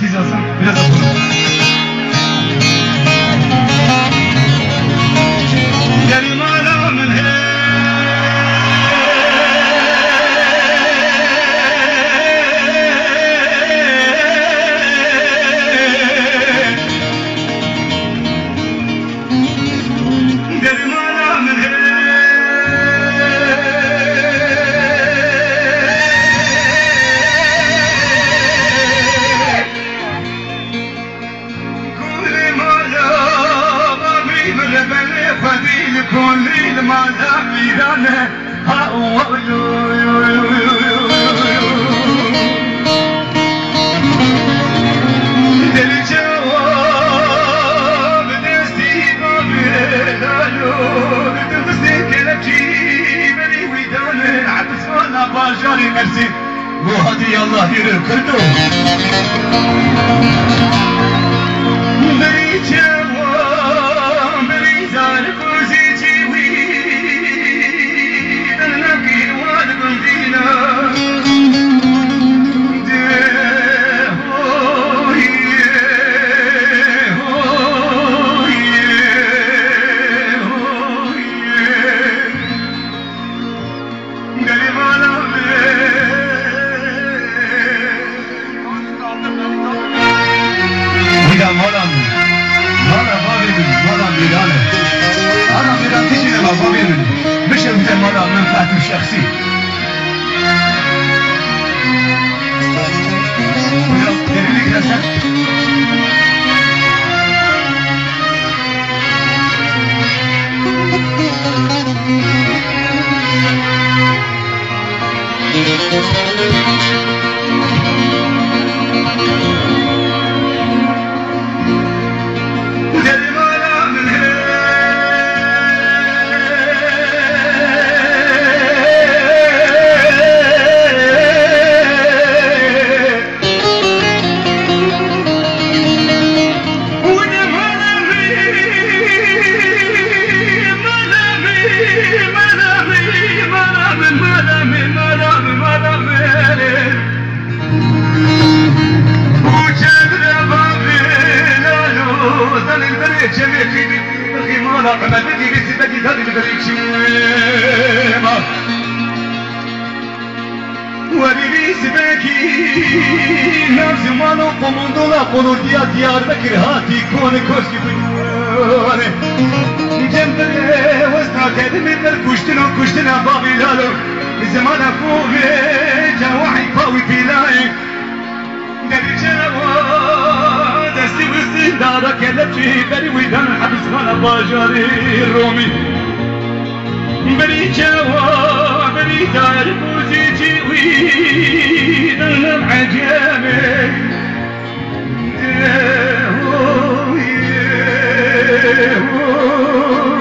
Siz yazın. Biraz. بني ويدان عبس ولا باجاري مرسي bu hadi Allah yürü kırdı. Beni à te chercher. جميعين غيمانا قمدتي بسبتي ذات البريكشي وبيبي سبكي نفس ما نقوم دولا قلو ديا ديار بكر كون كوشكي بيواني جنبر وزنا قدم در كشتنا كشتنا باغي لالو زمانا فوغي جواحي باوي بري ويدان حبس على باجاري الرومي بري جوا بري دار موزيتي ويدان العجامي Oh, yeah, oh.